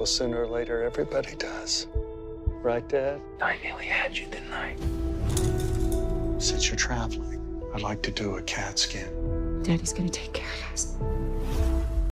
Well, sooner or later, everybody does. Right, Dad? I nearly had you, didn't I? Since you're traveling, I'd like to do a CAT scan. Daddy's gonna take care of us.